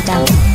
data.